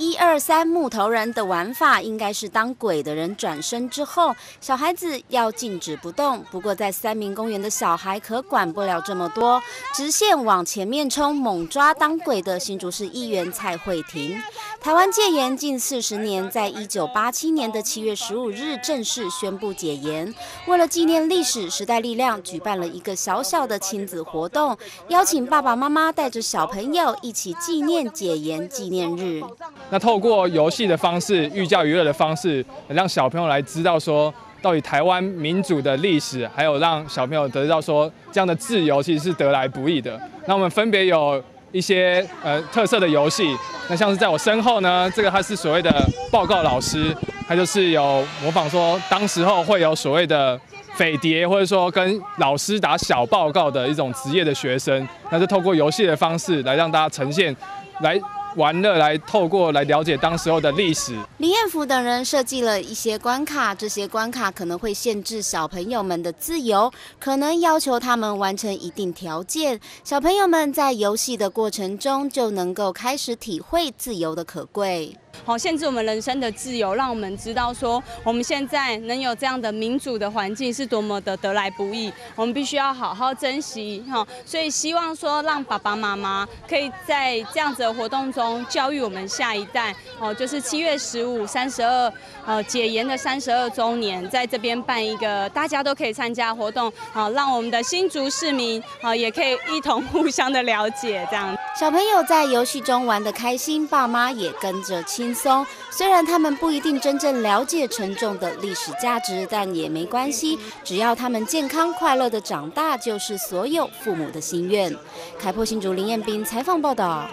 一二三木头人的玩法，应该是当鬼的人转身之后，小孩子要静止不动。不过在三明公园的小孩可管不了这么多，直线往前面冲，猛抓当鬼的新竹市议员蔡慧婷。台湾戒严近四十年，在一九八七年的七月十五日正式宣布解严。为了纪念历史，时代力量举办了一个小小的亲子活动，邀请爸爸妈妈带着小朋友一起纪念解严纪念日。那透过游戏的方式、寓教于乐的方式，让小朋友来知道说，到底台湾民主的历史，还有让小朋友得到说，这样的自由其实是得来不易的。那我们分别有。一些呃特色的游戏，那像是在我身后呢，这个他是所谓的报告老师，他就是有模仿说，当时候会有所谓的匪谍，或者说跟老师打小报告的一种职业的学生，那就透过游戏的方式来让大家呈现来。玩乐来透过来了解当时候的历史。林彦福等人设计了一些关卡，这些关卡可能会限制小朋友们的自由，可能要求他们完成一定条件。小朋友们在游戏的过程中就能够开始体会自由的可贵。好，限制我们人生的自由，让我们知道说，我们现在能有这样的民主的环境是多么的得来不易，我们必须要好好珍惜。哈，所以希望说，让爸爸妈妈可以在这样子的活动中教育我们下一代。哦，就是七月十五、三十二，呃，解严的三十二周年，在这边办一个大家都可以参加活动，好，让我们的新竹市民，啊，也可以一同互相的了解这样。小朋友在游戏中玩得开心，爸妈也跟着亲轻松。虽然他们不一定真正了解沉重的历史价值，但也没关系，只要他们健康快乐的长大，就是所有父母的心愿。开破新竹林彦斌采访报道。